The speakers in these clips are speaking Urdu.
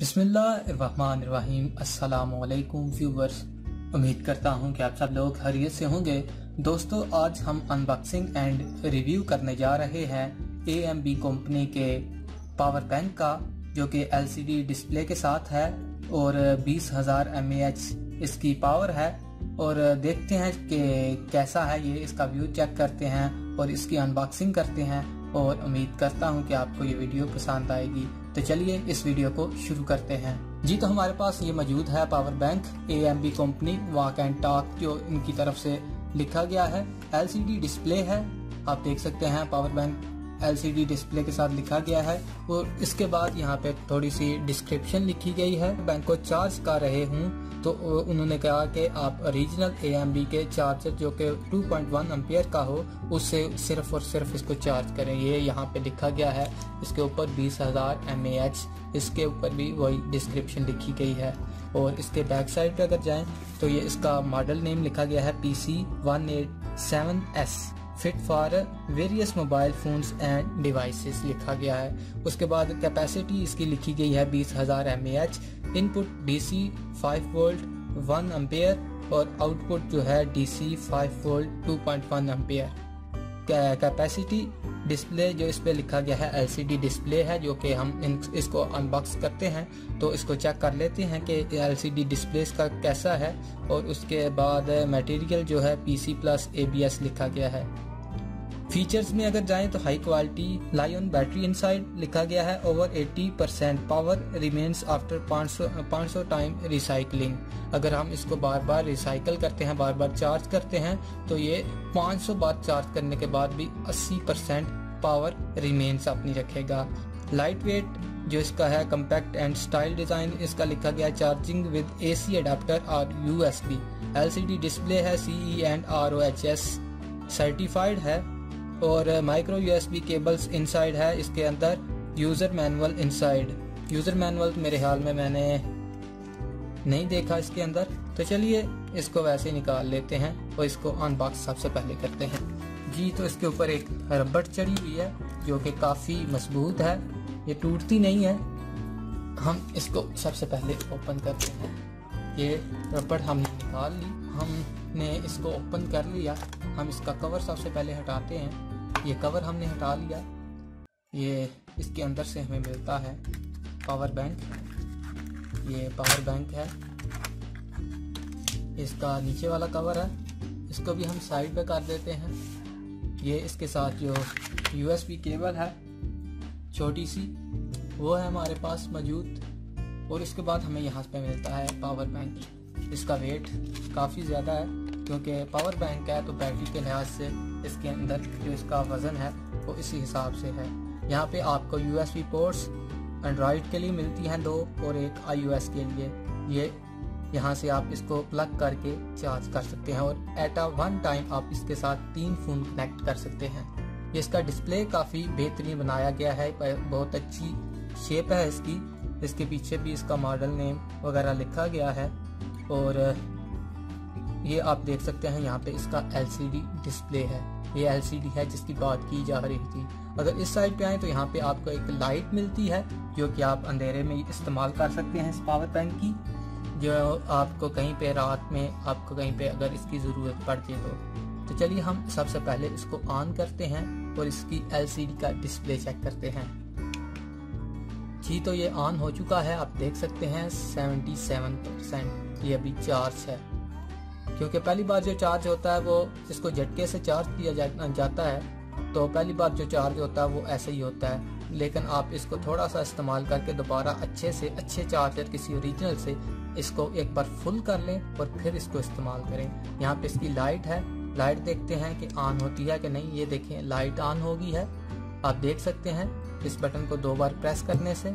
بسم اللہ الرحمن الرحیم۔ السلام علیکم ویورز امید کرتا ہوں کہ آپ سب لوگ حریت سے ہوں گے۔ دوستو، آج ہم انباکسنگ اینڈ ریویو کرنے جا رہے ہیں اے ایم بی کمپنی کے پاور بینک کا، جو کہ ایل سی ڈی ڈسپلے کے ساتھ ہے اور بیس ہزار ایم اے ایچ اس کی پاور ہے۔ اور دیکھتے ہیں کہ کیسا ہے یہ، اس کا ویو چیک کرتے ہیں اور اس کی انباکسنگ کرتے ہیں۔ اور امید کرتا ہوں کہ آپ کو یہ ویڈیو پسند آئے گی۔ تو چلیے اس ویڈیو کو شروع کرتے ہیں۔ جی تو ہمارے پاس یہ موجود ہے power bank A M B company walk and talk جو ان کی طرف سے لکھا گیا ہے۔ ایل سی ڈی ڈسپلے ہے، آپ دیکھ سکتے ہیں power bank L C D display کے ساتھ لکھا گیا ہے اور اس کے بعد یہاں پہ تھوڑی سی ڈسکرپشن لکھی گئی ہے۔ بینک کو چارج کر رہے ہوں تو انہوں نے کہا کہ آپ اوریجنل اے ایم بی کے چارجر جو کہ 2.1 امپیئر کا ہو اس سے صرف اور صرف اس کو چارج کریں۔ یہ یہاں پہ لکھا گیا ہے۔ اس کے اوپر بیس ہزار ایم اے ایچ اس کے اوپر بھی وہی ڈسکرپشن لکھی گئی ہے۔ اور اس کے بیک سائڈ پہ اگر جائیں تو یہ اس کا ماڈل نیم لکھا گیا ہے P C one eight seven S fit for various mobile phones and devices لکھا گیا ہے۔ اس کے بعد کیپیسٹی اس کی لکھی گئی ہے بیس ہزار M A H input D C five volt one ampere اور آؤٹ پٹ جو ہے D C five volt two point one ampere capacity display جو اس پہ لکھا گیا ہے ایل سی ڈی ڈسپلے ہے جو کہ ہم اس کو ان باکس کرتے ہیں۔ تو اس کو چیک کر لیتے ہیں کہ ایل سی ڈی ڈسپلے کا کیسا ہے اور اس کے بعد میٹیریل جو ہے P C plus A B S لکھا گیا ہے۔ فیچرز میں اگر جائیں تو high quality line battery inside لکھا گیا ہے over eighty percent power remains after پانچ سو ٹائم ریسائکلنگ اگر ہم اس کو بار بار ریسائکل کرتے ہیں، بار بار چارج کرتے ہیں، تو یہ پانچ سو بار چارج کرنے کے بعد بھی اسی پرسینٹ پاور ریمینز اپنی رکھے گا۔ لائٹ ویٹ جو اس کا ہے کمپیکٹ اینڈ سٹائل ڈیزائن اس کا لکھا گیا charging with A C adapter اور U S B L C D display ہے C E and R O H S certified ہے۔ اور micro U S B cables inside ہے اس کے اندر، user manual inside. User manual میرے حال میں میں نے نہیں دیکھا اس کے اندر۔ تو چلیے، اس کو ویسے نکال لیتے ہیں اور اس کو ان باکس سب سے پہلے کرتے ہیں۔ جی تو اس کے اوپر ایک ربڑ چڑی ہوئی ہے جو کہ کافی مضبوط ہے۔ یہ ٹوٹتی نہیں ہے۔ ہم اس کو سب سے پہلے اوپن کرتے ہیں۔ یہ ربڑ ہم نے نکال لی۔ ہم نے اس کو اوپن کر لیا۔ ہم اس کا کور سب سے پہلے ہٹاتے ہیں۔ یہ کور ہم نے ہٹا لیا۔ یہ اس کے اندر سے ہمیں ملتا ہے پاور بینک یہ پاور بینک ہے۔ اس کا نیچے والا کور ہے۔ اس کو بھی ہم سائڈ پہ کر دیتے ہیں۔ یہ اس کے ساتھ جو یو ایس بی کیبل ہے، چھوٹی سی، وہ ہے ہمارے پاس موجود۔ اور اس کے بعد ہمیں یہاں پہ ملتا ہے پاور بینک اس کا ویٹ کافی زیادہ ہے۔ کیونکہ پاور بینک ہے تو بیٹری کے لحاظ سے اس کے اندر جو اس کا وزن ہے وہ اسی حساب سے ہے۔ یہاں پہ آپ کو U S B ports Android کے لیے ملتی ہیں دو اور ایک آئی یو ایس کے لیے۔ یہ یہاں سے آپ اس کو پلگ کر کے چارج کر سکتے ہیں اور ایٹ اے ون ٹائم آپ اس کے ساتھ تین فون کنیکٹ کر سکتے ہیں۔ اس کا ڈسپلے کافی بہترین بنایا گیا ہے بہت اچھی شیپ ہے اس کی۔ اس کے پیچھے بھی اس کا ماڈل نیم وغیرہ لکھا گیا ہے اور یہ آپ دیکھ سکتے ہیں یہاں پہ اس کا ایل سی ڈی ڈسپلے ہے۔ یہ ایل سی ڈی ہے جس کی بات کی جا رہی تھی۔ اگر اس سائڈ پہ آئیں تو یہاں پہ آپ کو ایک لائٹ ملتی ہے جو کہ آپ اندھیرے میں استعمال کر سکتے ہیں اس پاور بینک کی۔ جو آپ کو کہیں پہ رات میں، آپ کو کہیں پہ اگر اس کی ضرورت پڑتی تو تو چلیے ہم سب سے پہلے اس کو آن کرتے ہیں اور اس کی ایل سی ڈی کا ڈسپلے چیک کرتے ہیں۔ جی تو یہ آن ہو چکا ہے، آپ دیکھ سکتے ہیں سیونٹی سیون پرسینٹ یہ ابھی چارج ہے۔ کیونکہ پہلی بار جو چارج ہوتا ہے وہ اس کو جھٹکے سے چارج کیا جاتا ہے، تو پہلی بار جو چارج ہوتا ہے وہ ایسے ہی ہوتا ہے۔ لیکن آپ اس کو تھوڑا سا استعمال کر کے دوبارہ اچھے سے اچھے چارجر کسی اوریجنل سے اس کو ایک بار فل کر لیں اور پھر اس کو استعمال کریں۔ یہاں پہ اس کی لائٹ ہے۔ لائٹ دیکھتے ہیں کہ آن ہوتی ہے کہ نہیں، یہ دیکھیں لائٹ آن ہوگی ہے۔ آپ دیکھ سکتے ہیں اس بٹن کو دو بار پریس کرنے سے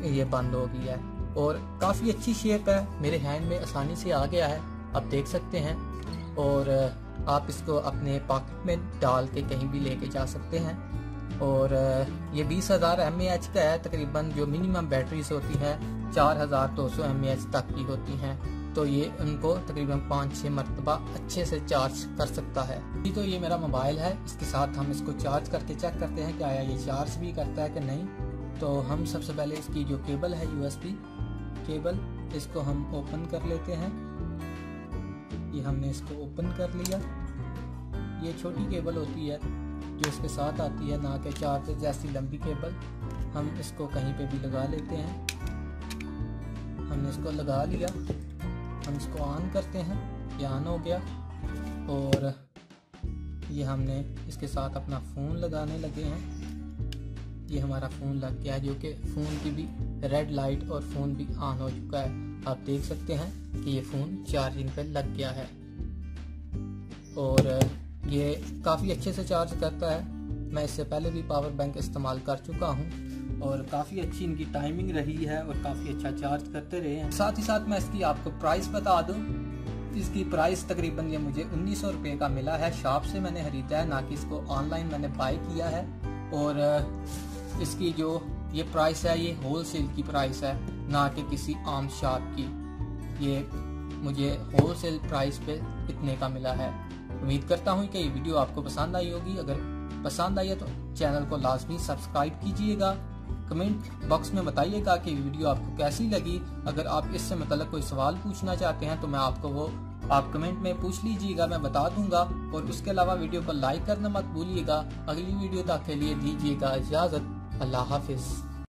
یہ بند ہو گیا ہے۔ اور کافی اچھی شیپ ہے۔ میرے ہینڈ میں آسانی سے آ گیا ہے۔ آپ دیکھ سکتے ہیں اور آپ اس کو اپنے پاکٹ میں ڈال کے کہیں بھی لے کے جا سکتے ہیں اور یہ بیس ہزار ایم اے ایچ کا ہے، تقریباً جو منیمم بیٹریز ہوتی ہیں چار ہزار دو سو ایم اے ایچ تک کی ہوتی ہیں۔ تو یہ ان کو تقریباً پانچ چھ مرتبہ اچھے سے چارج کر سکتا ہے۔ جی تو یہ میرا موبائل ہے، اس کے ساتھ ہم اس کو چارج کر کے چیک کرتے ہیں کہ آیا یہ چارج بھی کرتا ہے کہ نہیں۔ تو ہم سب سے پہلے اس کی جو کیبل ہے یو ایس بی کیبل اس کو ہم اوپن کر لیتے ہیں۔ یہ ہم نے اس کو اوپن کر لیا۔ یہ چھوٹی کیبل ہوتی ہے جو اس کے ساتھ آتی ہے، نہ کہ چارجر جیسی لمبی کیبل ہم اس کو کہیں پہ بھی لگا لیتے ہیں۔ ہم نے اس کو لگا لیا۔ ہم اس کو آن کرتے ہیں۔ یہ آن ہو گیا۔ اور یہ ہم نے اس کے ساتھ اپنا فون لگانے لگے ہیں۔ یہ ہمارا فون لگ گیا ہے، جو کہ فون کی بھی ریڈ لائٹ اور فون بھی آن ہو چکا ہے۔ آپ دیکھ سکتے ہیں کہ یہ فون چارجنگ پہ لگ گیا ہے۔ اور یہ کافی اچھے سے چارج کرتا ہے۔ میں اس سے پہلے بھی پاور بینک استعمال کر چکا ہوں۔ اور کافی اچھی ان کی ٹائمنگ رہی ہے اور کافی اچھا چارج کرتے رہے ہیں۔ ساتھ ہی ساتھ میں اس کی آپ کو پرائس بتا دوں۔ اس کی پرائس تقریباً یہ مجھے انیس سو روپے کا ملا ہے۔ شاپ سے میں نے خریدا ہے، نہ کہ اس کو آن لائن میں نے بائی کیا ہے۔ اور اس کی جو یہ پرائس ہے، یہ ہول سیل کی پرائس ہے، نہ کہ کسی عام شاپ کی۔ یہ مجھے ہول سیل پرائس پہ اتنے کا ملا ہے۔ امید کرتا ہوں کہ یہ ویڈیو آپ کو پسند آئی ہوگی۔ اگر پسند آئی ہے تو چینل کو لازمی سبسکرائب کیجیے گا۔ کمنٹ باکس میں بتائیے گا کہ ویڈیو آپ کو کیسی لگی۔ اگر آپ اس سے متعلق کوئی سوال پوچھنا چاہتے ہیں تو میں آپ کو وہ، آپ کمنٹ میں پوچھ لیجیے گا، میں بتا دوں گا۔ اور اس کے علاوہ ویڈیو کو لائک کرنا مت بھولیے گا۔ اگلی ویڈیو تک کے لیے دیجیے گا اجازت۔ اللہ حافظ۔